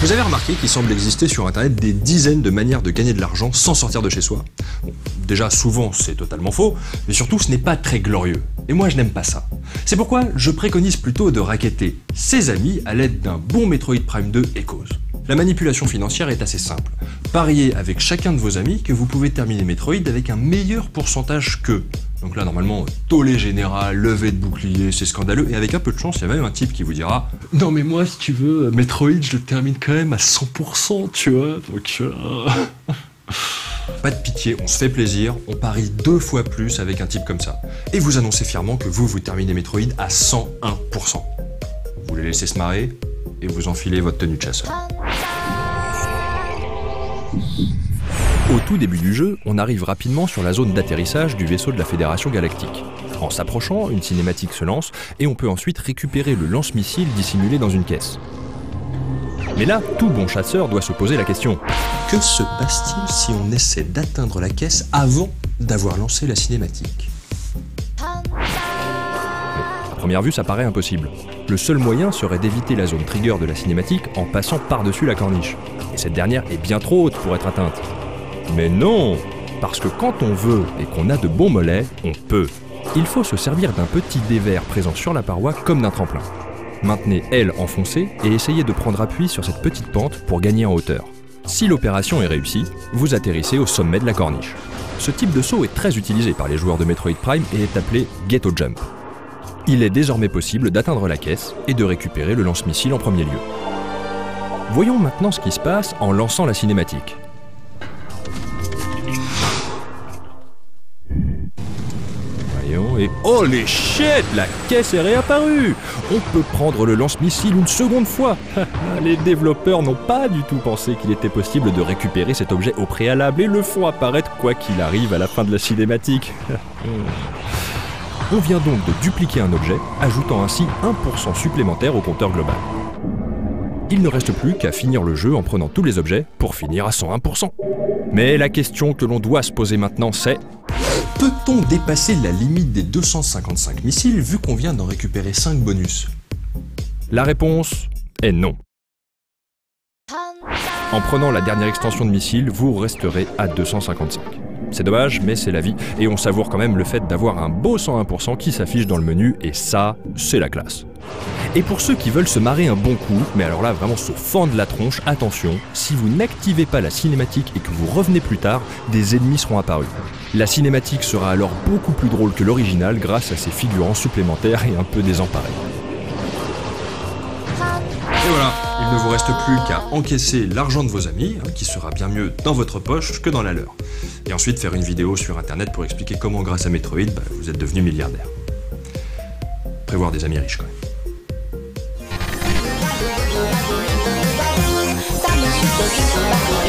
Vous avez remarqué qu'il semble exister sur Internet des dizaines de manières de gagner de l'argent sans sortir de chez soi Bon, déjà souvent c'est totalement faux, mais surtout ce n'est pas très glorieux. Et moi je n'aime pas ça. C'est pourquoi je préconise plutôt de raqueter ses amis à l'aide d'un bon Metroid Prime 2 Echoes. La manipulation financière est assez simple. Pariez avec chacun de vos amis que vous pouvez terminer Metroid avec un meilleur pourcentage qu'eux. Donc là, normalement, tollé général, levé de bouclier, c'est scandaleux. Et avec un peu de chance, il y a même un type qui vous dira Non, mais moi, si tu veux, Metroid, je le termine quand même à 100%, tu vois. Donc. euh, Pas de pitié, on se fait plaisir, on parie deux fois plus avec un type comme ça. Et vous annoncez fièrement que vous, vous terminez Metroid à 101%. Vous les laissez se marrer et vous enfilez votre tenue de chasseur. Au tout début du jeu, on arrive rapidement sur la zone d'atterrissage du vaisseau de la Fédération Galactique. En s'approchant, une cinématique se lance et on peut ensuite récupérer le lance-missile dissimulé dans une caisse. Mais là, tout bon chasseur doit se poser la question. Que se passe-t-il si on essaie d'atteindre la caisse avant d'avoir lancé la cinématique? À première vue, ça paraît impossible. Le seul moyen serait d'éviter la zone trigger de la cinématique en passant par-dessus la corniche. Et cette dernière est bien trop haute pour être atteinte. Mais non Parce que quand on veut et qu'on a de bons mollets, on peut. Il faut se servir d'un petit dé vert présent sur la paroi comme d'un tremplin. Maintenez L enfoncé et essayez de prendre appui sur cette petite pente pour gagner en hauteur. Si l'opération est réussie, vous atterrissez au sommet de la corniche. Ce type de saut est très utilisé par les joueurs de Metroid Prime et est appelé Ghetto Jump. Il est désormais possible d'atteindre la caisse et de récupérer le lance-missile en premier lieu. Voyons maintenant ce qui se passe en lançant la cinématique. Oh les shit La caisse est réapparue On peut prendre le lance-missile une seconde fois Les développeurs n'ont pas du tout pensé qu'il était possible de récupérer cet objet au préalable et le font apparaître quoi qu'il arrive à la fin de la cinématique. On vient donc de dupliquer un objet, ajoutant ainsi 1% supplémentaire au compteur global. Il ne reste plus qu'à finir le jeu en prenant tous les objets pour finir à 101%. Mais la question que l'on doit se poser maintenant c'est Peut-on dépasser la limite des 255 missiles vu qu'on vient d'en récupérer 5 bonus? La réponse est non. En prenant la dernière extension de missile, vous resterez à 255. C'est dommage, mais c'est la vie, et on savoure quand même le fait d'avoir un beau 101% qui s'affiche dans le menu, et ça, c'est la classe. Et pour ceux qui veulent se marrer un bon coup, mais alors là vraiment se fendre la tronche, attention, si vous n'activez pas la cinématique et que vous revenez plus tard, des ennemis seront apparus. La cinématique sera alors beaucoup plus drôle que l'original grâce à ses figurants supplémentaires et un peu désemparés. Et voilà, il ne vous reste plus qu'à encaisser l'argent de vos amis, hein, qui sera bien mieux dans votre poche que dans la leur. Et ensuite faire une vidéo sur internet pour expliquer comment grâce à Metroid, bah, vous êtes devenu milliardaire. Prévoir des amis riches quand même. 不要对的爱咱们是走幸走吧